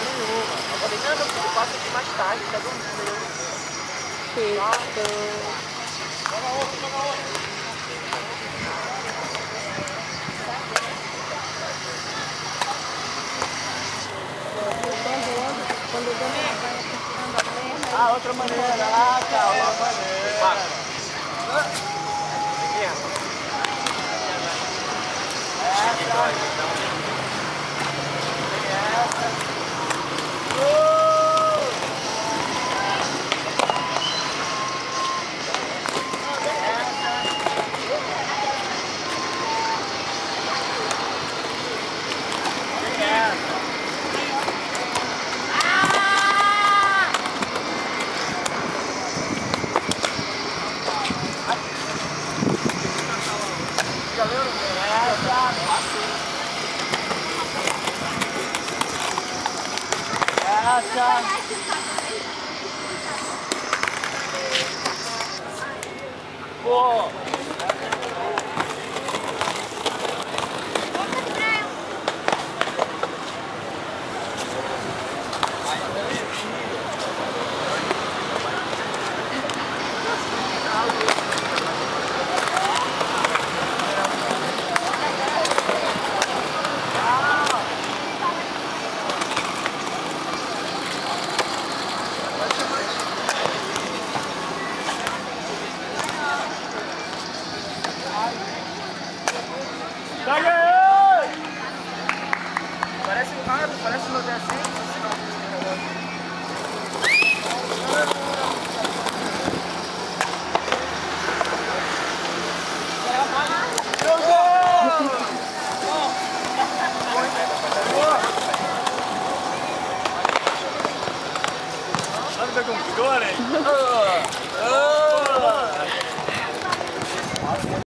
nenhuma. Eu falei, não, meu filho, passa aqui mais tarde, tá dormindo. Quando deu minha vai apertando a perna. Ah, outra maneira, ah, tá, maneira. 아싸 우와. Parece um desenho. Olha como ficou, né?